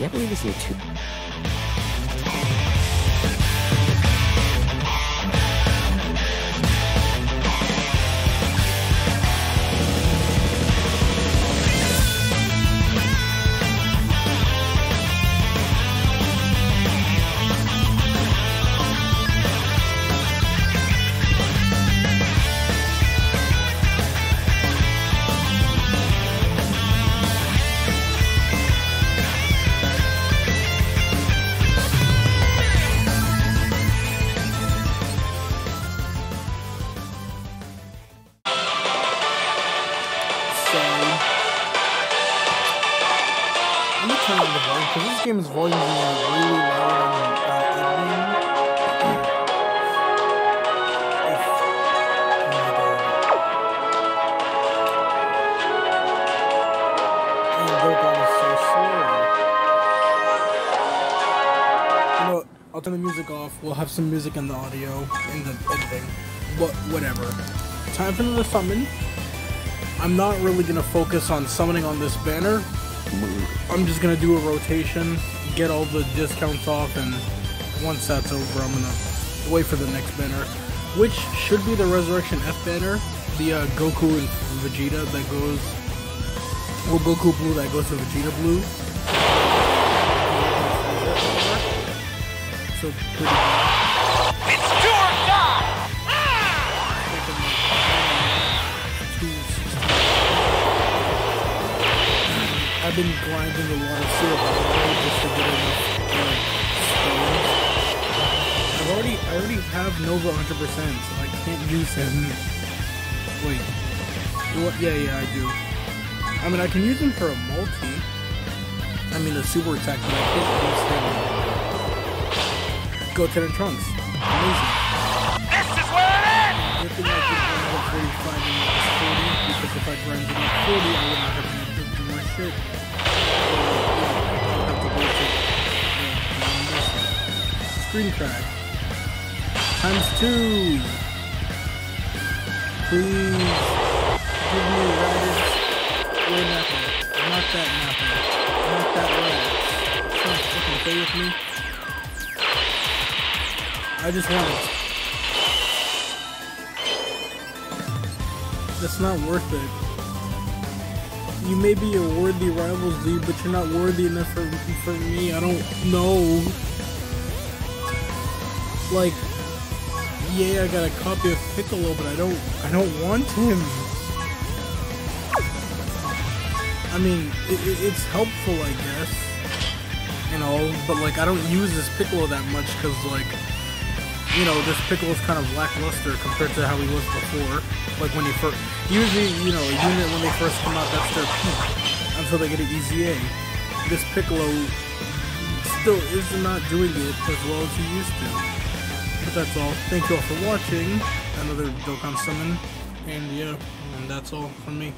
can't believe this is a two. Gonna turn on the volume because this game's volume is really loud on uh, editing. Oh? I'll turn the music off. We'll have some music in the audio in the editing. But whatever. Time for the summon. I'm not really gonna focus on summoning on this banner. I'm just gonna do a rotation, get all the discounts off, and once that's over, I'm gonna wait for the next banner, which should be the Resurrection F banner, the uh, Goku and Vegeta that goes, well, Goku Blue that goes to Vegeta Blue. So pretty. It's do I've been grinding a lot of syrup just to get enough uh, stones. I've already, I already have Nova 100%, so I can't use him. Wait, what? Yeah, yeah, I do. I mean, I can use him for a multi. I mean, a super attack, but I can't use him. Goten Trunks. Amazing. This is where it ends! Good thing I did another 45 and not 40, because if I grinded at 40, I would not have um, screen crack. Times two! Please give me Raditz or nothing. Not that nothing. Not that. Trying to fucking play with me. I just want it. That's not worth it. You may be a worthy rivals dude, but you're not worthy enough for for me. I don't know. Like, yeah, I got a copy of Piccolo, but I don't I don't want him. I mean, it, it, it's helpful, I guess, you know, but like I don't use this Piccolo that much because like you know, this pickle is kind of lackluster compared to how he was before. Like when he first, usually, you know, a unit when they first come out, that's their peak until they get an EZA. This Piccolo still is not doing it as well as he used to. But that's all. Thank you all for watching another Dokkan Summon, and yeah, and that's all from me.